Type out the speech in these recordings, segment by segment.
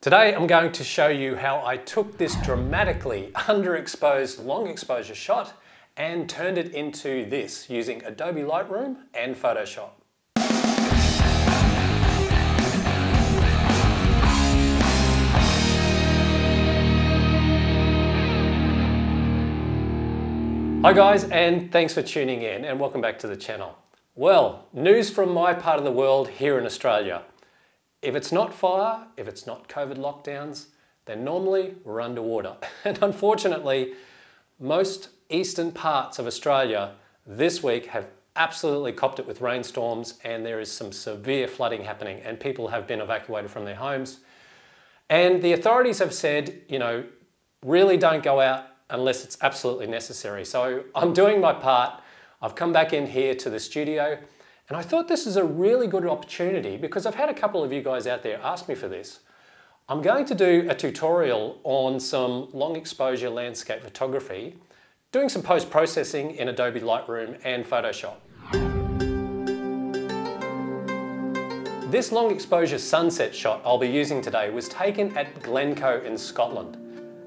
Today I'm going to show you how I took this dramatically underexposed long exposure shot and turned it into this using Adobe Lightroom and Photoshop. Hi guys and thanks for tuning in and welcome back to the channel. Well, news from my part of the world here in Australia. If it's not fire, if it's not COVID lockdowns, then normally we're underwater. And unfortunately, most eastern parts of Australia this week have absolutely copped it with rainstorms and there is some severe flooding happening and people have been evacuated from their homes. And the authorities have said, you know, really don't go out unless it's absolutely necessary. So I'm doing my part. I've come back in here to the studio and I thought this is a really good opportunity because I've had a couple of you guys out there ask me for this. I'm going to do a tutorial on some long exposure landscape photography, doing some post-processing in Adobe Lightroom and Photoshop. This long exposure sunset shot I'll be using today was taken at Glencoe in Scotland.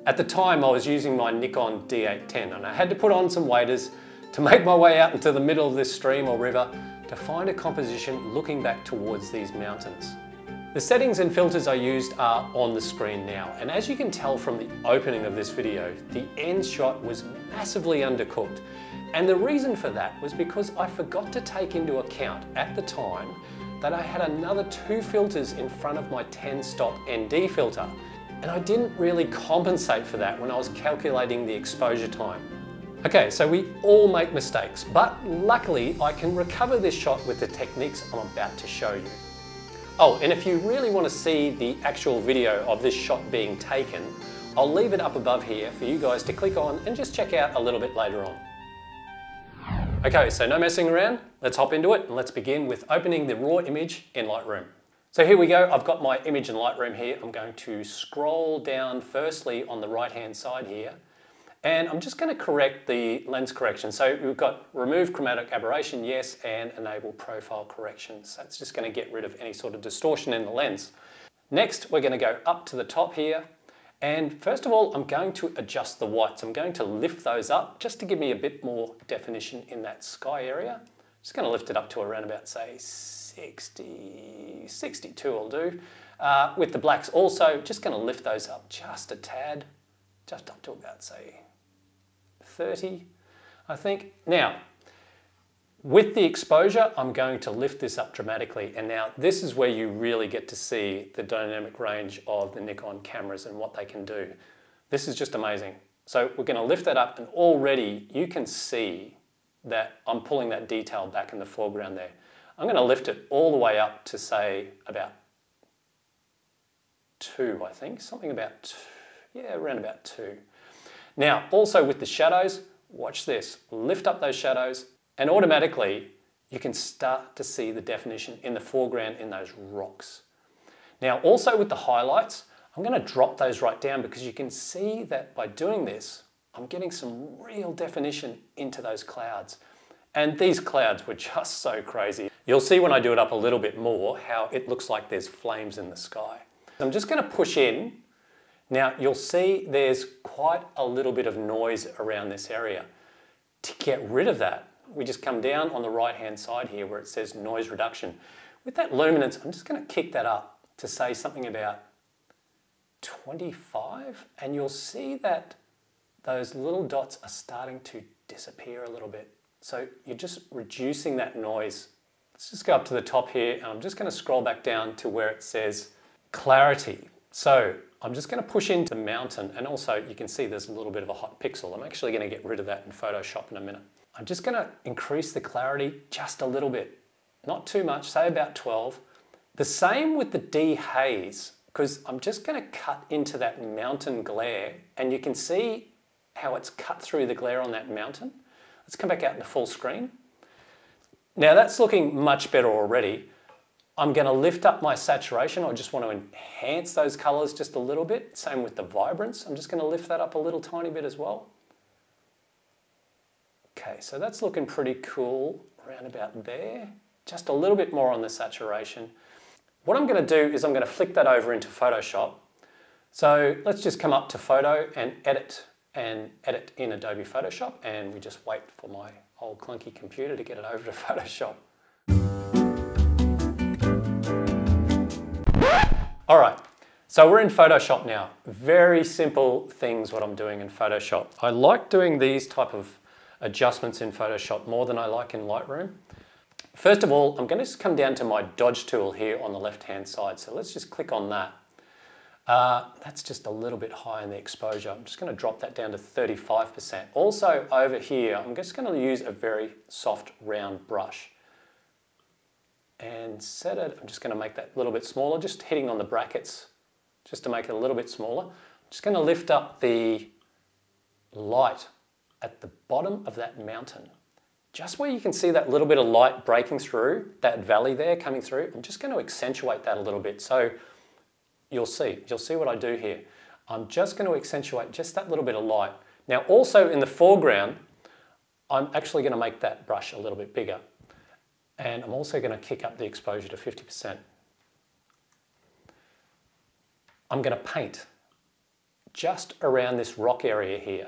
At the time, I was using my Nikon D810 and I had to put on some waders to make my way out into the middle of this stream or river to find a composition looking back towards these mountains. The settings and filters I used are on the screen now, and as you can tell from the opening of this video, the end shot was massively undercooked. And the reason for that was because I forgot to take into account at the time that I had another two filters in front of my 10 stop ND filter and I didn't really compensate for that when I was calculating the exposure time. Okay, so we all make mistakes, but luckily I can recover this shot with the techniques I'm about to show you. Oh, and if you really want to see the actual video of this shot being taken, I'll leave it up above here for you guys to click on and just check out a little bit later on. Okay, so no messing around, let's hop into it and let's begin with opening the raw image in Lightroom. So here we go, I've got my image in Lightroom here. I'm going to scroll down firstly on the right hand side here and I'm just going to correct the lens correction. So we've got remove chromatic aberration, yes, and enable profile corrections. That's just going to get rid of any sort of distortion in the lens. Next, we're going to go up to the top here. And first of all, I'm going to adjust the whites. I'm going to lift those up just to give me a bit more definition in that sky area. Just going to lift it up to around about, say, 60, 62 will do. Uh, with the blacks also, just going to lift those up just a tad, just up to about, say, 30, I think. Now, with the exposure, I'm going to lift this up dramatically. And now this is where you really get to see the dynamic range of the Nikon cameras and what they can do. This is just amazing. So we're going to lift that up and already you can see that I'm pulling that detail back in the foreground there. I'm going to lift it all the way up to say about two, I think, something about, two, yeah, around about two. Now, also with the shadows, watch this, lift up those shadows and automatically you can start to see the definition in the foreground in those rocks. Now, also with the highlights, I'm going to drop those right down because you can see that by doing this, I'm getting some real definition into those clouds. And these clouds were just so crazy. You'll see when I do it up a little bit more how it looks like there's flames in the sky. I'm just going to push in. Now you'll see there's quite a little bit of noise around this area. To get rid of that, we just come down on the right hand side here where it says noise reduction. With that luminance, I'm just going to kick that up to say something about 25 and you'll see that those little dots are starting to disappear a little bit. So you're just reducing that noise. Let's just go up to the top here and I'm just going to scroll back down to where it says clarity. So I'm just going to push into the mountain and also you can see there's a little bit of a hot pixel. I'm actually going to get rid of that in Photoshop in a minute. I'm just going to increase the clarity just a little bit. Not too much, say about 12. The same with the dehaze because I'm just going to cut into that mountain glare and you can see how it's cut through the glare on that mountain. Let's come back out into full screen. Now that's looking much better already. I'm going to lift up my saturation. I just want to enhance those colors just a little bit. Same with the vibrance. I'm just going to lift that up a little tiny bit as well. Okay, so that's looking pretty cool around about there. Just a little bit more on the saturation. What I'm going to do is I'm going to flick that over into Photoshop So let's just come up to photo and edit and edit in Adobe Photoshop and we just wait for my old clunky computer to get it over to Photoshop. All right, so we're in Photoshop now. Very simple things what I'm doing in Photoshop. I like doing these type of adjustments in Photoshop more than I like in Lightroom. First of all, I'm going to just come down to my dodge tool here on the left-hand side. So let's just click on that. Uh, that's just a little bit high in the exposure. I'm just going to drop that down to 35%. Also over here, I'm just going to use a very soft round brush and set it, I'm just going to make that a little bit smaller, just hitting on the brackets just to make it a little bit smaller. I'm just going to lift up the light at the bottom of that mountain. Just where you can see that little bit of light breaking through, that valley there coming through, I'm just going to accentuate that a little bit. So you'll see, you'll see what I do here. I'm just going to accentuate just that little bit of light. Now also in the foreground, I'm actually going to make that brush a little bit bigger. And I'm also going to kick up the exposure to 50%. I'm going to paint just around this rock area here.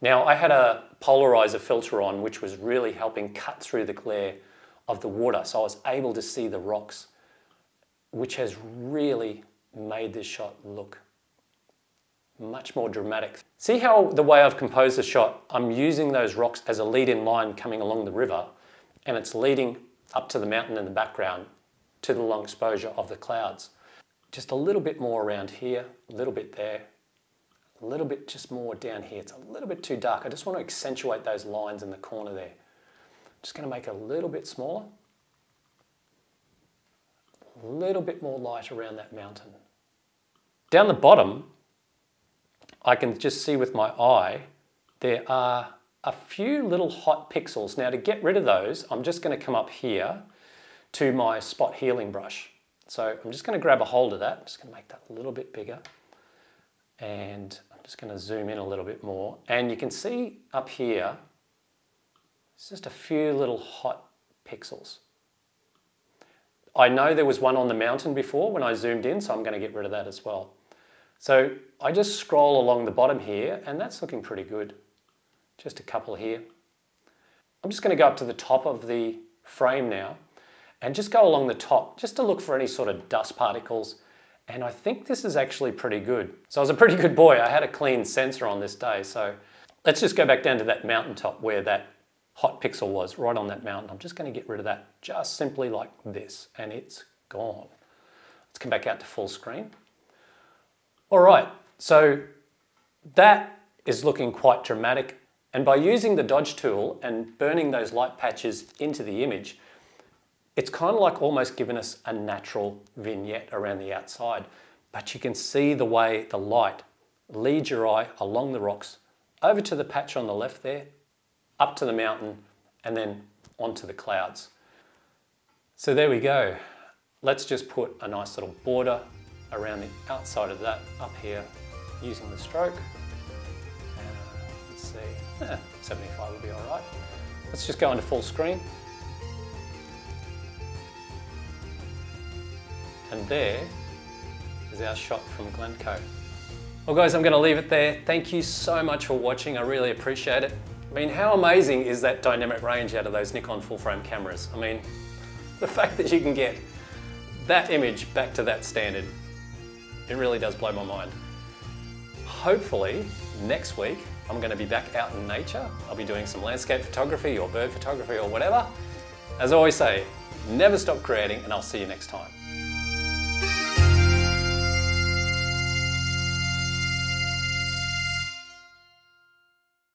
Now I had a polarizer filter on which was really helping cut through the glare of the water so I was able to see the rocks which has really made this shot look much more dramatic. See how the way I've composed the shot, I'm using those rocks as a lead-in line coming along the river and it's leading up to the mountain in the background to the long exposure of the clouds. Just a little bit more around here, a little bit there, a little bit just more down here. It's a little bit too dark. I just want to accentuate those lines in the corner there. Just going to make it a little bit smaller. A little bit more light around that mountain. Down the bottom, I can just see with my eye, there are a few little hot pixels. Now to get rid of those, I'm just going to come up here to my spot healing brush. So I'm just going to grab a hold of that. I'm just going to make that a little bit bigger. And I'm just going to zoom in a little bit more. And you can see up here, it's just a few little hot pixels. I know there was one on the mountain before when I zoomed in, so I'm going to get rid of that as well. So I just scroll along the bottom here, and that's looking pretty good just a couple here. I'm just going to go up to the top of the frame now and just go along the top just to look for any sort of dust particles. And I think this is actually pretty good. So I was a pretty good boy. I had a clean sensor on this day. So let's just go back down to that mountaintop where that hot pixel was, right on that mountain. I'm just going to get rid of that just simply like this and it's gone. Let's come back out to full screen. All right, so that is looking quite dramatic and by using the dodge tool and burning those light patches into the image, it's kind of like almost giving us a natural vignette around the outside. But you can see the way the light leads your eye along the rocks, over to the patch on the left there, up to the mountain, and then onto the clouds. So there we go. Let's just put a nice little border around the outside of that up here using the stroke. Uh, let's see. 75 will be all right. Let's just go into full screen. And there is our shot from Glencoe. Well guys, I'm gonna leave it there. Thank you so much for watching. I really appreciate it. I mean, how amazing is that dynamic range out of those Nikon full frame cameras? I mean, the fact that you can get that image back to that standard, it really does blow my mind. Hopefully, next week, I'm going to be back out in nature. I'll be doing some landscape photography or bird photography or whatever. As I always say, never stop creating and I'll see you next time.